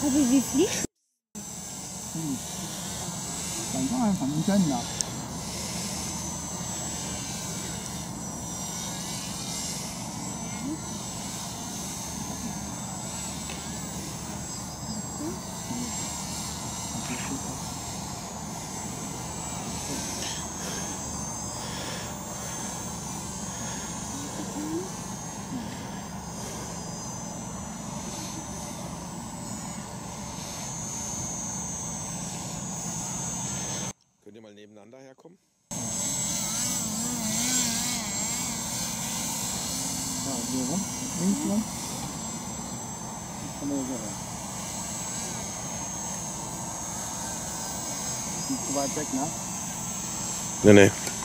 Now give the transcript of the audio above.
Aber 嗯，反正 fließt? Ihr mal nebeneinander herkommen? Ja, so rum, links rum. Kann man so rum. Nicht zu weit weg, ne? Nee, nee.